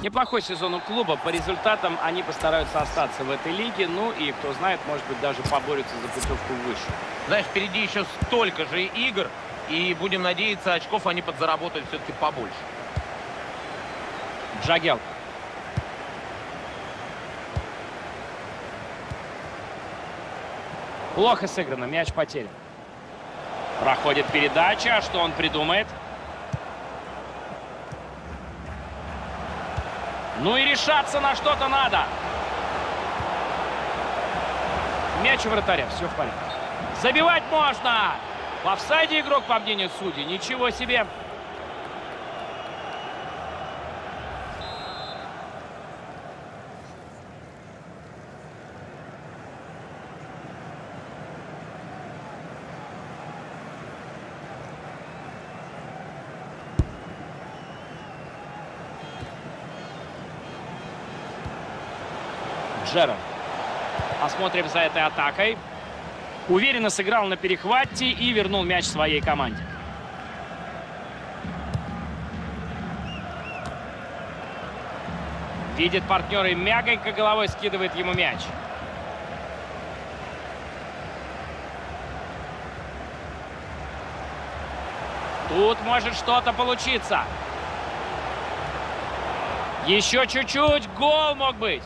Неплохой сезон у клуба. По результатам они постараются остаться в этой лиге. Ну и, кто знает, может быть, даже поборются за путевку выше. Знаешь, впереди еще столько же игр. И будем надеяться, очков они подзаработают все-таки побольше. Джагел. Плохо сыграно. Мяч потерян. Проходит передача. Что он придумает? Ну и решаться на что-то надо. Мяч у вратаря. Все в порядке. Забивать можно. В офсайде игрок, по мнению судей. Ничего себе. Джерард. Посмотрим за этой атакой. Уверенно сыграл на перехвате и вернул мяч своей команде. Видит партнера и мягонько головой скидывает ему мяч. Тут может что-то получиться. Еще чуть-чуть. Гол мог быть.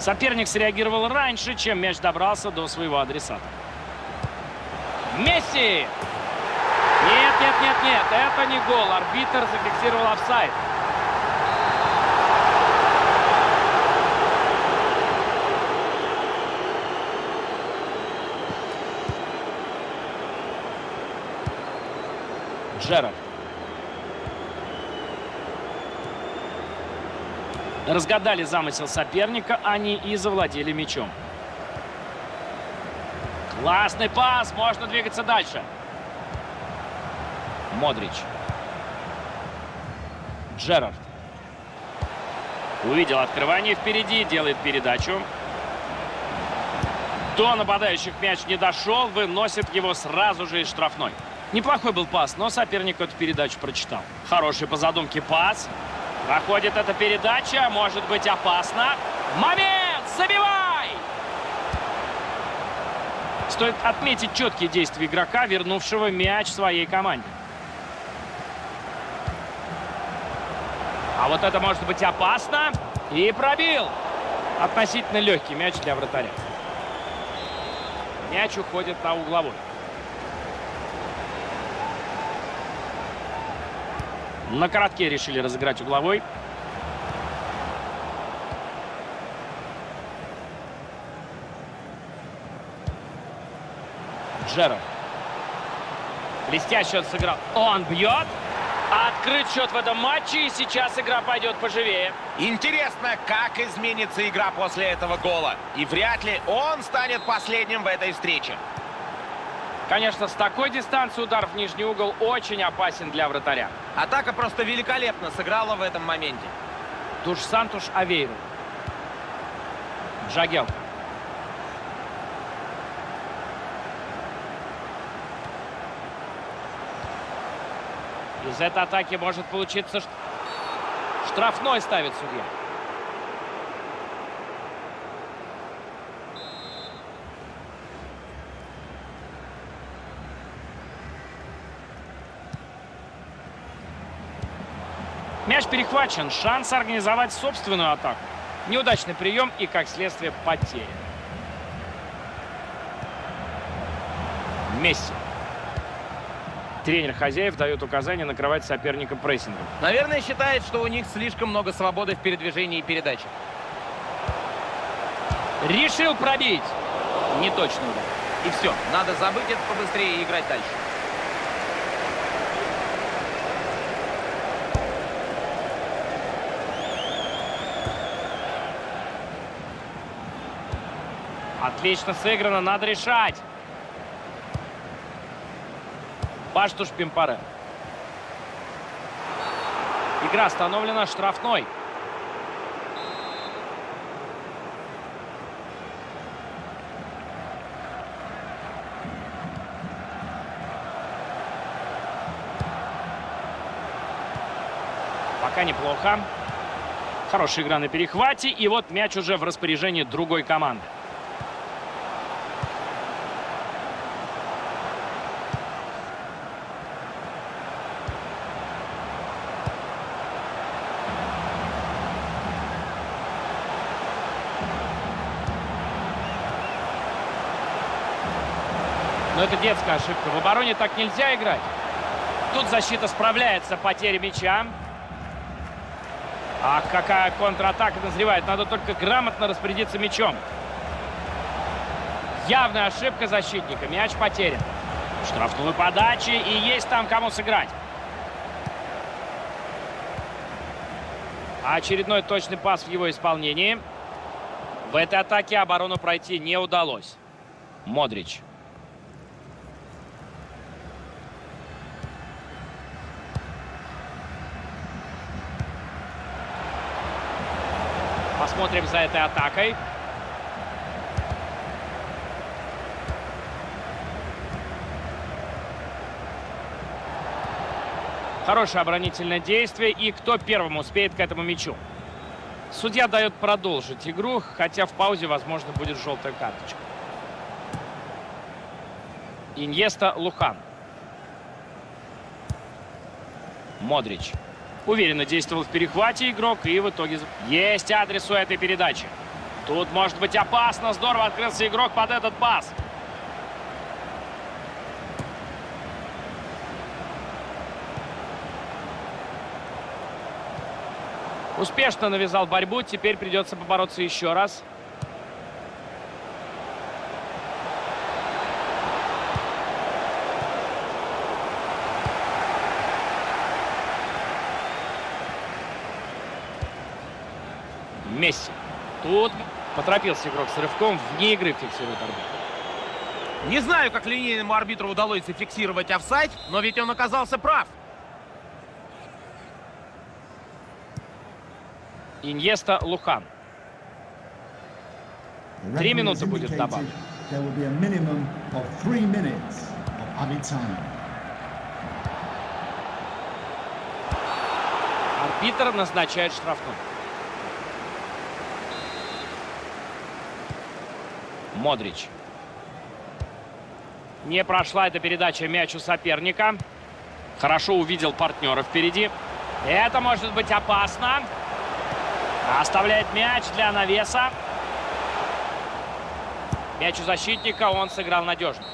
Соперник среагировал раньше, чем мяч добрался до своего адресата. Месси! Нет, нет, нет, нет, это не гол. Арбитр зафиксировал офсайд. Джерард. Разгадали замысел соперника они и завладели мячом. Классный пас, можно двигаться дальше. Модрич. Джерард. Увидел открывание впереди, делает передачу. До нападающих мяч не дошел, выносит его сразу же из штрафной. Неплохой был пас, но соперник эту передачу прочитал. Хороший по задумке пас. Проходит эта передача, может быть опасно. Момент! Забивай! Стоит отметить четкие действия игрока, вернувшего мяч своей команде. А вот это может быть опасно. И пробил. Относительно легкий мяч для вратаря. Мяч уходит на угловой. На коротке решили разыграть угловой. Джерард. Блестяще он сыграл. Он бьет. Открыт счет в этом матче, и сейчас игра пойдет поживее. Интересно, как изменится игра после этого гола. И вряд ли он станет последним в этой встрече. Конечно, с такой дистанции удар в нижний угол очень опасен для вратаря. Атака просто великолепно сыграла в этом моменте. Душ Сантуш Авейру. Джагелка. Из этой атаки может получиться... Штрафной ставит судья. Мяч перехвачен. Шанс организовать собственную атаку. Неудачный прием и, как следствие, потеря. Месси. Тренер хозяев дает указание накрывать соперника прессингом. Наверное, считает, что у них слишком много свободы в передвижении и передаче. Решил пробить. Не точно. И все, надо забыть это побыстрее и играть дальше. Отлично сыграно, надо решать. Баштуш Пимпаре. Игра остановлена штрафной. Пока неплохо. Хорошая игра на перехвате. И вот мяч уже в распоряжении другой команды. Но это детская ошибка. В обороне так нельзя играть. Тут защита справляется, потеря мяча. Ах, какая контратака назревает. Надо только грамотно распорядиться мячом. Явная ошибка защитника. Мяч потерян. Штрафную подачи. И есть там кому сыграть. Очередной точный пас в его исполнении. В этой атаке оборону пройти не удалось. Модрич. Посмотрим за этой атакой. Хорошее оборонительное действие. И кто первым успеет к этому мячу? Судья дает продолжить игру, хотя в паузе, возможно, будет желтая карточка. Иньеста Лухан. Модрич. Уверенно действовал в перехвате игрок и в итоге... Есть адрес у этой передачи. Тут может быть опасно. Здорово открылся игрок под этот пас. Успешно навязал борьбу. Теперь придется побороться еще раз. Месси. Тут поторопился игрок с рывком. Вне игры фиксирует арбитр. Не знаю, как линейному арбитру удалось зафиксировать офсайд, но ведь он оказался прав. Иньеста Лухан. Три минуты будет добавлено. Арбитр назначает штрафной. Модрич. Не прошла эта передача мячу соперника. Хорошо увидел партнера впереди. Это может быть опасно. Оставляет мяч для навеса. Мяч у защитника, он сыграл надежно.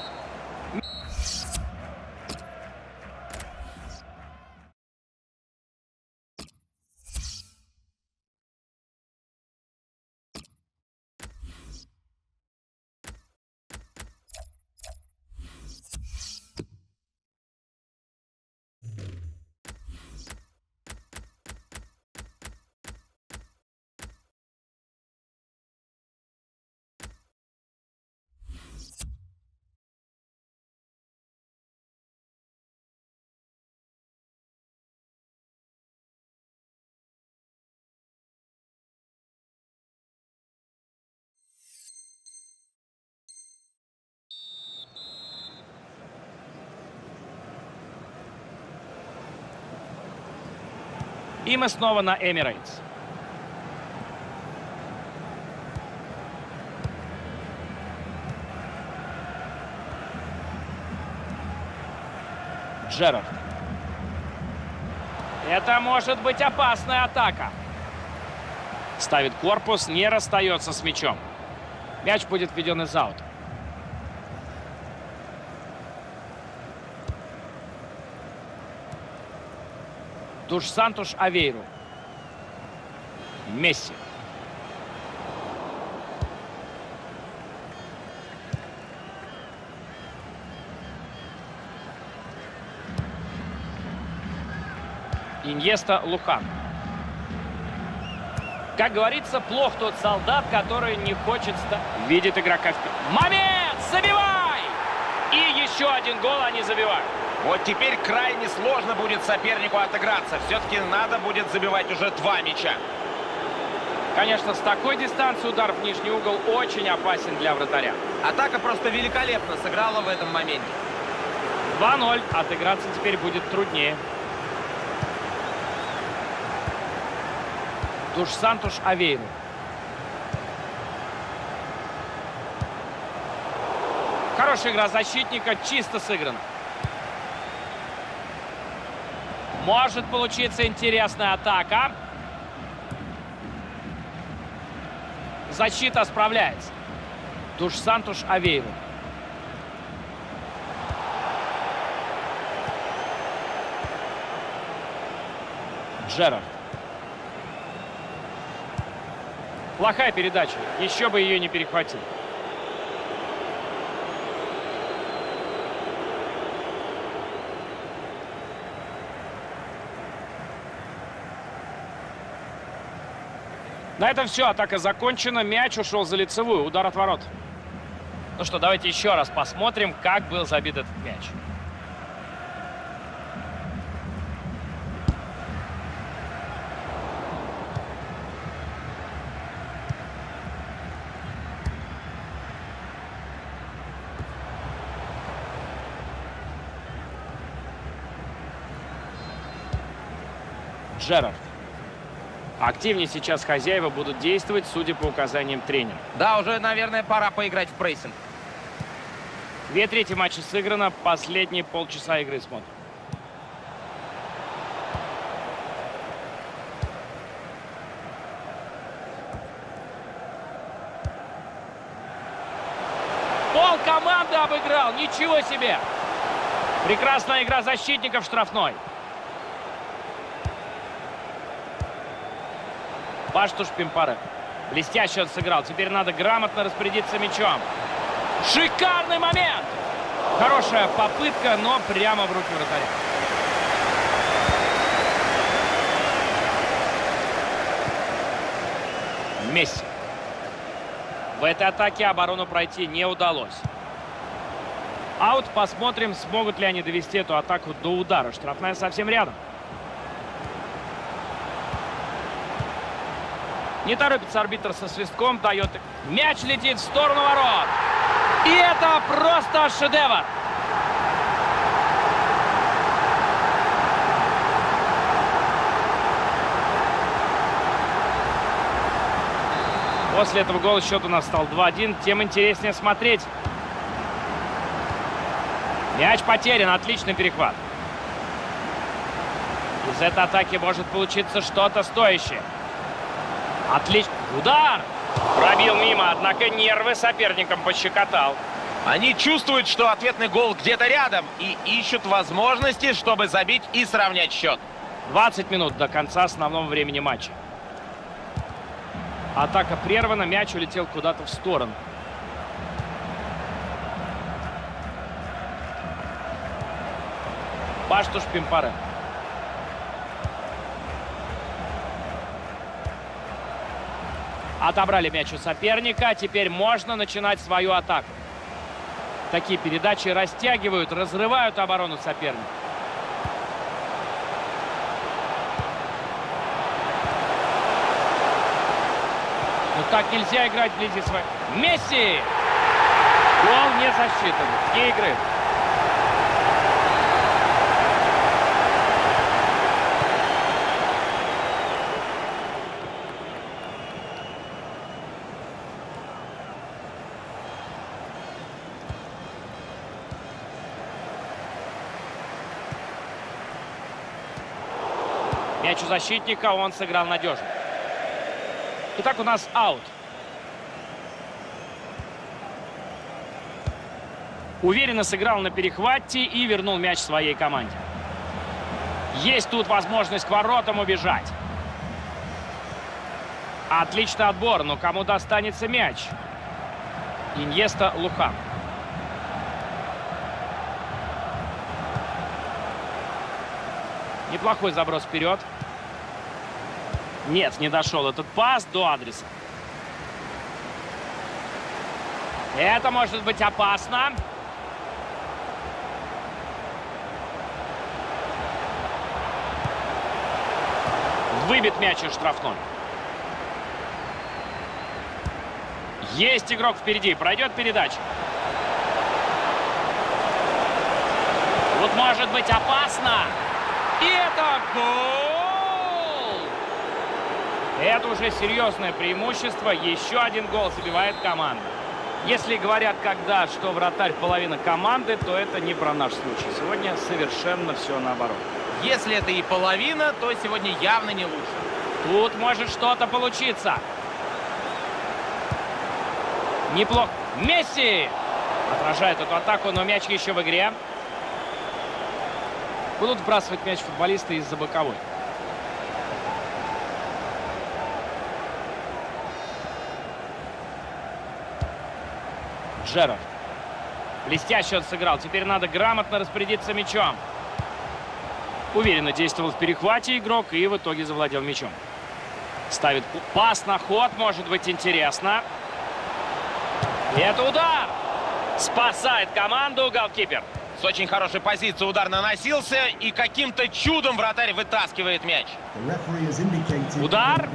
И мы снова на Эмирейтс. Джерард. Это может быть опасная атака. Ставит корпус, не расстается с мячом. Мяч будет введен из аута. Душ Сантуш Авейру. Месси. Иньеста Лухан. Как говорится, плох тот солдат, который не хочет... Видит игрока в... Момент! Забивай! И еще один гол они забивают. Вот теперь крайне сложно будет сопернику отыграться. Все-таки надо будет забивать уже два мяча. Конечно, с такой дистанции удар в нижний угол очень опасен для вратаря. Атака просто великолепно сыграла в этом моменте. 2-0. Отыграться теперь будет труднее. Душ Сантуш Авейру. Хорошая игра защитника, чисто сыграна. Может получиться интересная атака. Защита справляется. Душ Сантуш Авейру. Джерард. Плохая передача. Еще бы ее не перехватил. На этом все. Атака закончена. Мяч ушел за лицевую. Удар от ворот. Ну что, давайте еще раз посмотрим, как был забит этот мяч. Джерард. Активнее сейчас хозяева будут действовать, судя по указаниям тренера. Да, уже, наверное, пора поиграть в прессинг. Две трети матча сыграно, последние полчаса игры смотрим. Пол команды обыграл, ничего себе! Прекрасная игра защитников штрафной. Паштуш Пимпаре. Блестяще он сыграл. Теперь надо грамотно распорядиться мячом. Шикарный момент! Хорошая попытка, но прямо в руки вратаря. Месси. В этой атаке оборону пройти не удалось. Аут. Посмотрим, смогут ли они довести эту атаку до удара. Штрафная совсем рядом. Не торопится арбитр со свистком, дает. Мяч летит в сторону ворот. И это просто шедевр. После этого гола счет у нас стал 2-1. Тем интереснее смотреть. Мяч потерян. Отличный перехват. Из этой атаки может получиться что-то стоящее. Отлично. Удар! Пробил мимо, однако нервы соперникам пощекотал. Они чувствуют, что ответный гол где-то рядом и ищут возможности, чтобы забить и сравнять счет. 20 минут до конца основного времени матча. Атака прервана, мяч улетел куда-то в сторону. Паштуш Пимпаре. Отобрали мяч у соперника. Теперь можно начинать свою атаку. Такие передачи растягивают, разрывают оборону соперника. Ну так нельзя играть вблизи своей. Месси! Гол не засчитан. Вне игры. Мяч у защитника, он сыграл надежно. Итак, у нас аут. Уверенно сыграл на перехвате и вернул мяч своей команде. Есть тут возможность к воротам убежать. Отличный отбор, но кому достанется мяч? Иньеста Лухан. Неплохой заброс вперед. Нет, не дошел этот пас до адреса. Это может быть опасно. Выбит мяч из штрафной. Есть игрок впереди. Пройдет передача. Вот может быть опасно. И это гол! Это уже серьезное преимущество. Еще один гол забивает команда. Если говорят когда, что вратарь половина команды, то это не про наш случай. Сегодня совершенно все наоборот. Если это и половина, то сегодня явно не лучше. Тут может что-то получиться. Неплохо. Месси! Отражает эту атаку, но мяч еще в игре. Будут вбрасывать мяч футболисты из-за боковой. Джерард. Блестяще он сыграл. Теперь надо грамотно распорядиться мячом. Уверенно действовал в перехвате игрок и в итоге завладел мячом. Ставит пас на ход. Может быть интересно. И это удар. Спасает команду голкипер. С очень хорошей позиции удар наносился, и каким-то чудом вратарь вытаскивает мяч. Удар.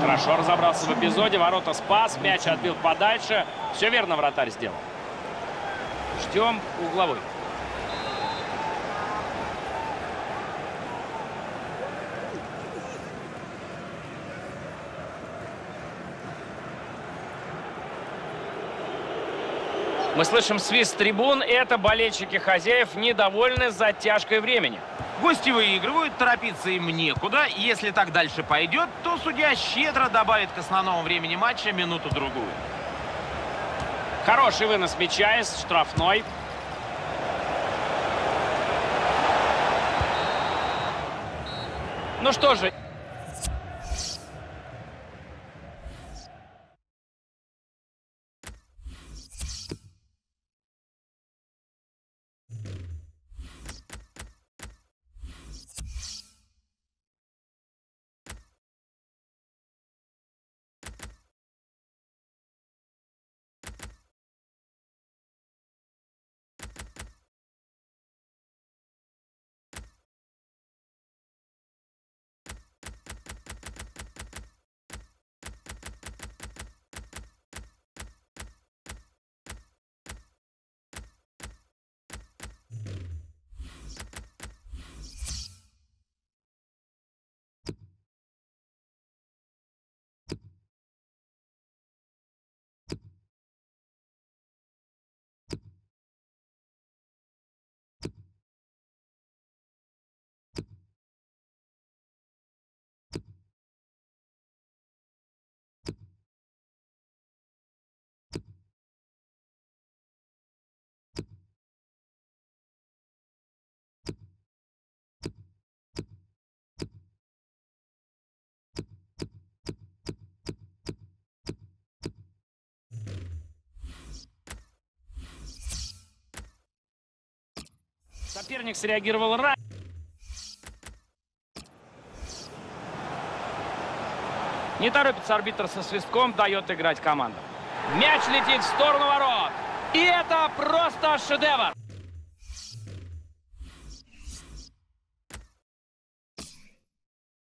Хорошо разобрался в эпизоде. Ворота спас, мяч отбил подальше. Все верно вратарь сделал. Ждем угловой. Мы слышим свист трибун. Это болельщики хозяев недовольны затяжкой времени. Гости выигрывают, торопиться им некуда. Если так дальше пойдет, то судья щедро добавит к основному времени матча минуту-другую. Хороший вынос мяча из штрафной. Ну что же, Соперник среагировал ранее. Не торопится арбитр со свистком, дает играть команда. Мяч летит в сторону ворот. И это просто шедевр.